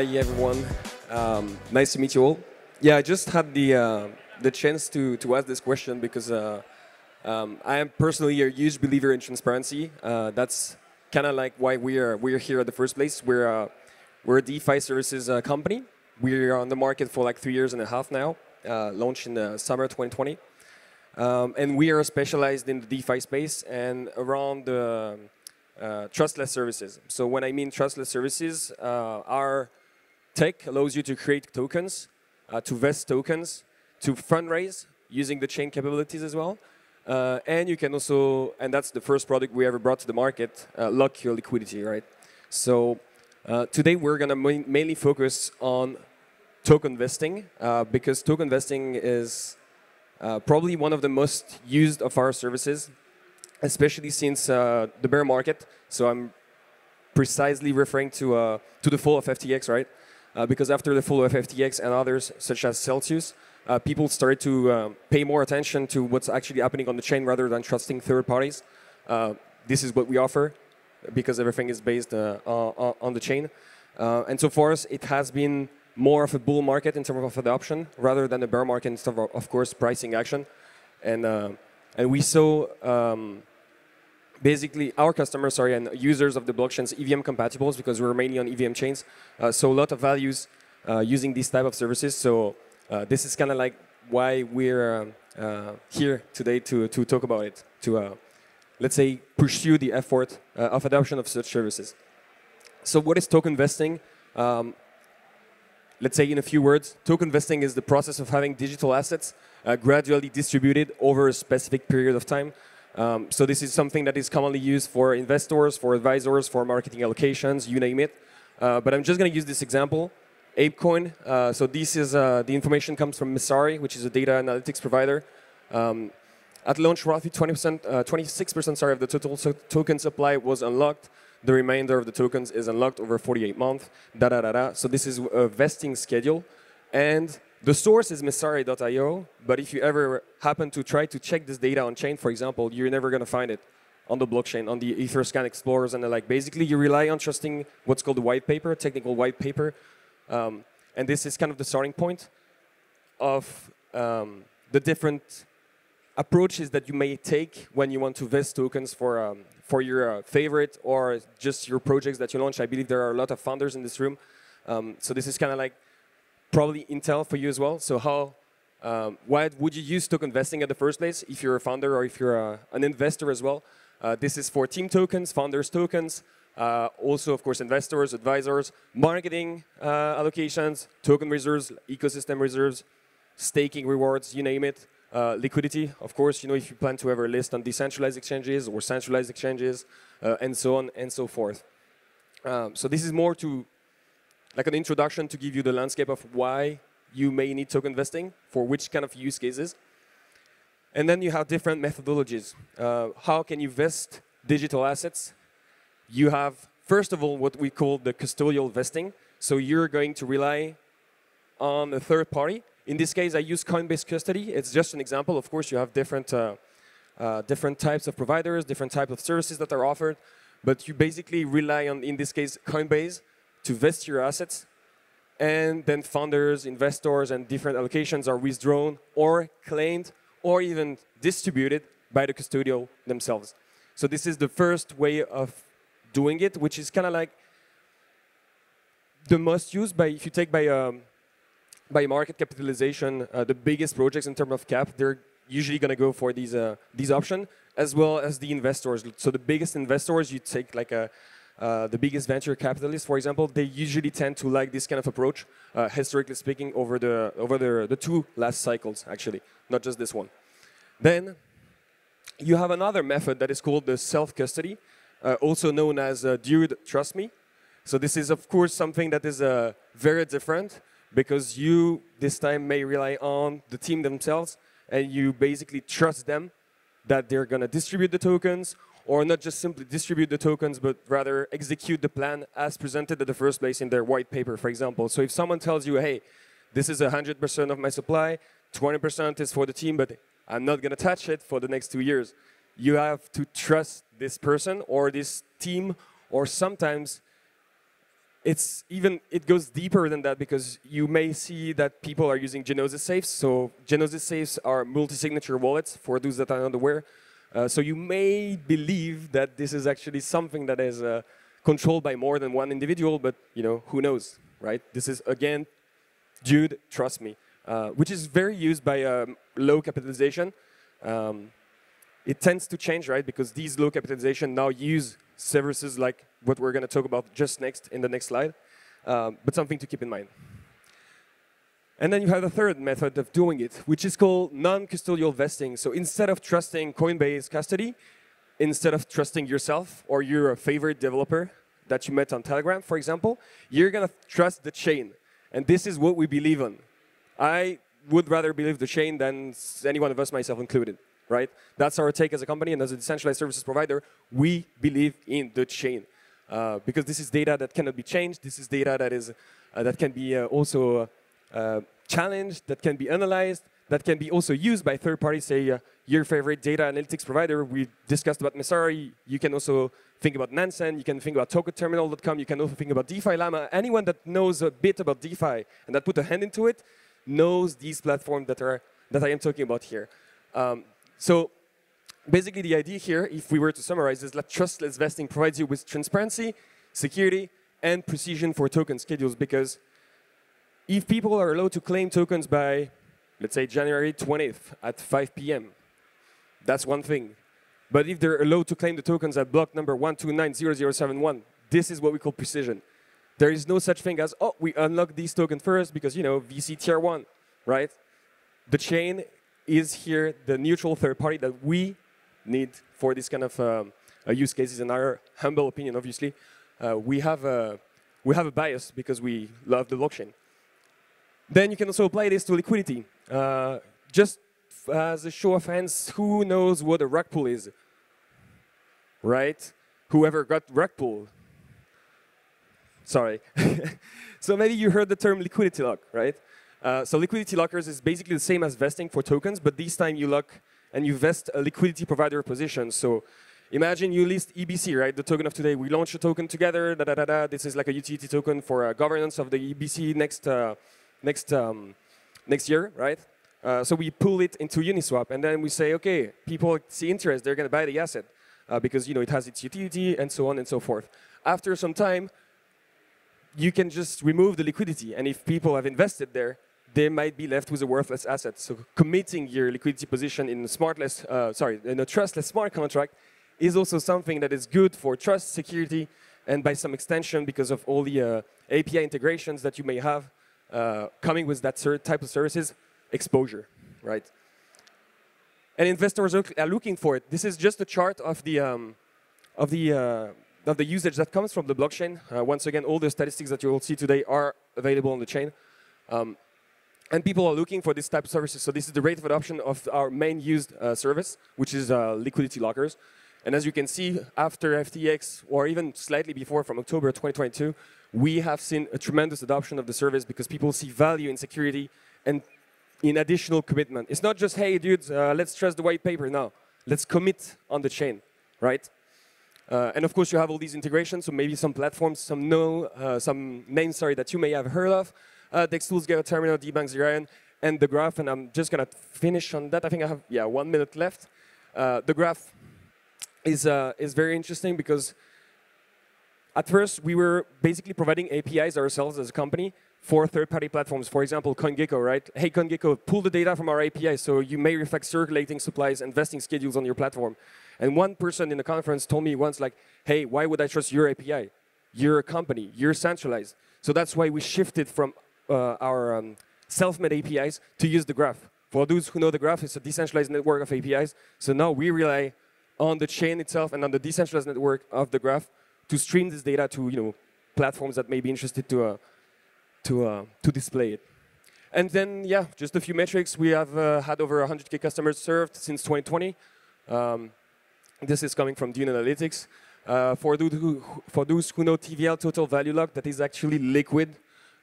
Hi everyone. Um, nice to meet you all. Yeah, I just had the uh, the chance to to ask this question because uh, um, I am personally a huge believer in transparency. Uh, that's kind of like why we are we are here at the first place. We're uh, we're a DeFi services uh, company. We're on the market for like three years and a half now. Uh, launched in the summer 2020, um, and we are specialized in the DeFi space and around the trustless services. So when I mean trustless services, our tech allows you to create tokens, uh, to vest tokens, to fundraise using the chain capabilities as well. Uh, and you can also, and that's the first product we ever brought to the market, uh, lock your liquidity, right? So uh, today we're going to ma mainly focus on token vesting because token vesting is probably one of the most used of our services especially since uh, the bear market. So I'm precisely referring to, uh, to the fall of FTX, right? Uh, because after the fall of FTX and others, such as Celsius, uh, people started to uh, pay more attention to what's actually happening on the chain rather than trusting third parties. Uh, this is what we offer because everything is based on, on, the chain. and so for us, it has been more of a bull market in terms of adoption rather than a bear market in terms of, of course, pricing action. And, and we saw um, basically our customers, sorry, and users of the blockchains EVM compatibles because we're mainly on EVM chains. Uh, so a lot of values uh, using these type of services. So uh, this is kind of like why we're um, uh, here today to, to talk about it, to, uh, let's say, pursue the effort uh, of adoption of such services. So what is token vesting? Um, let's say in a few words, token vesting is the process of having digital assets gradually distributed over a specific period of time. Um, so this is something that is commonly used for investors, for advisors, for marketing allocations, you name it. Uh, but I'm just going to use this example, ApeCoin. Uh, so this is uh, the information comes from Messari, which is a data analytics provider. Um, at launch, roughly 20%, 26% uh, sorry, of the total token supply was unlocked. The remainder of the tokens is unlocked over 48 months. Da da da da. So this is a vesting schedule, and the source is Messari.io, but if you ever happen to try to check this data on chain, for example, you're never going to find it on the blockchain, on the Etherscan explorers and the like. Basically, you rely on trusting what's called a white paper, technical white paper. Um, and this is kind of the starting point of um, the different approaches that you may take when you want to vest tokens for, um, for your uh, favorite or just your projects that you launch. I believe there are a lot of founders in this room. Um, so this is kind of like probably Intel for you as well. So how, um, why would you use token vesting at the first place if you're a founder or if you're a, an investor as well? Uh, this is for team tokens, founders tokens, uh, also, of course, investors, advisors, marketing uh, allocations, token reserves, ecosystem reserves, staking rewards, you name it. Uh, liquidity, of course, you know, if you plan to ever list on decentralized exchanges or centralized exchanges, uh, and so on and so forth. Um, so this is more to like an introduction to give you the landscape of why you may need token vesting for which kind of use cases. And then you have different methodologies. Uh, how can you vest digital assets? You have, first of all, what we call the custodial vesting. So you're going to rely on a third party. In this case, I use Coinbase Custody. It's just an example. Of course, you have different, uh, uh, different types of providers, different types of services that are offered. But you basically rely on, in this case, Coinbase to vest your assets, and then founders, investors, and different allocations are withdrawn or claimed or even distributed by the custodial themselves. So this is the first way of doing it, which is kind of like the most used by, if you take by, um, by market capitalization, uh, the biggest projects in terms of cap, they're usually going to go for these, uh, these options, as well as the investors. So the biggest investors, you take like a, uh, the biggest venture capitalists, for example, they usually tend to like this kind of approach, uh, historically speaking, over the over the, the two last cycles, actually, not just this one. Then you have another method that is called the self-custody, uh, also known as uh, Dude Trust Me. So this is, of course, something that is uh, very different because you this time may rely on the team themselves and you basically trust them that they're going to distribute the tokens or not just simply distribute the tokens, but rather execute the plan as presented at the first place in their white paper, for example. So if someone tells you, hey, this is 100% of my supply, 20% is for the team, but I'm not going to touch it for the next two years, you have to trust this person or this team, or sometimes it's even it goes deeper than that because you may see that people are using Gnosis safes. So Gnosis safes are multi-signature wallets for those that are not aware. Uh, so you may believe that this is actually something that is uh, controlled by more than one individual, but you know who knows, right? This is again, Dude, trust me, uh, which is very used by um, low capitalization. Um, it tends to change, right? Because these low capitalization now use services like what we're going to talk about just next in the next slide, um, but something to keep in mind. And then you have the third method of doing it, which is called non-custodial vesting. So instead of trusting Coinbase custody, instead of trusting yourself or your favorite developer that you met on Telegram, for example, you're going to trust the chain. And this is what we believe in. I would rather believe the chain than any one of us, myself included right? That's our take as a company and as a decentralized services provider. We believe in the chain uh, because this is data that cannot be changed. This is data that is uh, that can be uh, also challenged, that can be analyzed, that can be also used by third parties. Say uh, your favorite data analytics provider. We discussed about Messari. You can also think about Nansen. You can think about tokenterminal.com. You can also think about DeFi Llama. Anyone that knows a bit about DeFi and that put a hand into it knows these platforms that are that I am talking about here. Um, so basically the idea here, if we were to summarize, is that trustless vesting provides you with transparency, security, and precision for token schedules because if people are allowed to claim tokens by, let's say, January 20th at 5 p.m., that's one thing. But if they're allowed to claim the tokens at block number 1290071, this is what we call precision. There is no such thing as, oh, we unlock these tokens first because, you know, VC tier one, right? The chain is here the neutral third party that we need for this kind of um, uh, use cases. In our humble opinion, obviously, uh, we have a we have a bias because we love the blockchain. Then you can also apply this to liquidity. Uh, just as a show of hands, who knows what a rug pull is? Right? Whoever got rug pull? Sorry. so maybe you heard the term liquidity lock, right? Uh, so liquidity lockers is basically the same as vesting for tokens, but this time you lock and you vest a liquidity provider position. So imagine you list EBC, right? The token of today. We launch a token together. Da, da, da, da. This is like a utility token for uh, governance of the EBC next uh, next um, next year, right? Uh, so we pull it into Uniswap, and then we say, okay, people see interest, they're going to buy the asset uh, because you know it has its utility and so on and so forth. After some time, you can just remove the liquidity, and if people have invested there, they might be left with a worthless asset. So committing your liquidity position in a smartless, uh, sorry, in a trustless smart contract is also something that is good for trust, security, and by some extension, because of all the uh, API integrations that you may have uh, coming with that type of services, exposure, right? And investors are looking for it. This is just a chart of the um, of the uh, of the usage that comes from the blockchain. Uh, once again, all the statistics that you will see today are available on the chain. Um, and people are looking for this type of services. So this is the rate of adoption of our main used uh, service, which is uh, liquidity lockers. And as you can see, after FTX, or even slightly before, from October 2022, we have seen a tremendous adoption of the service because people see value in security and in additional commitment. It's not just, hey, dudes, uh, let's trust the white paper. No, let's commit on the chain, right? Uh, and of course, you have all these integrations. So maybe some platforms, some know, uh, some names, sorry, that you may have heard of uh, DexTools, Geo Terminal, DeBank Zerion, and the graph. And I'm just to finish on that. I think I have, yeah, one minute left. Uh, the graph is, uh, is very interesting because at first we were basically providing APIs ourselves as a company for third-party platforms. For example, CoinGecko, right? Hey, CoinGecko, pull the data from our API so you may reflect circulating supplies and vesting schedules on your platform. And one person in the conference told me once, like, hey, why would I trust your API? You're a company, you're centralized. So that's why we shifted from uh, our um, self-made APIs to use the graph. For those who know the graph, it's a decentralized network of APIs. So now we rely on the chain itself and on the decentralized network of the graph to stream this data to you know platforms that may be interested to uh, to uh, to display it. And then yeah, just a few metrics. We have uh, had over 100k customers served since 2020. Um, this is coming from Dune Analytics. Uh, for, those who, for those who know TVL, Total Value Lock, that is actually liquid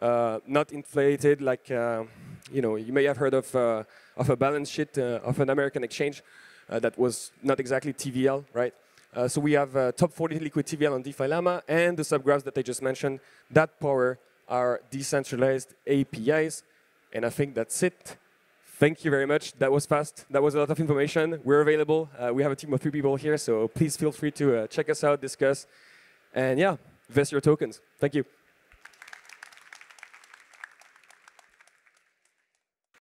uh, not inflated like, uh, you know, you may have heard of, of a balance sheet of an American exchange that was not exactly TVL, right? Uh, so we have uh, top 40 liquid TVL on DeFi Llama and the subgraphs that I just mentioned that power our decentralized APIs. And I think that's it. Thank you very much. That was fast. That was a lot of information. We're available. Uh, we have a team of three people here, so please feel free to uh, check us out, discuss, and yeah, invest your tokens. Thank you.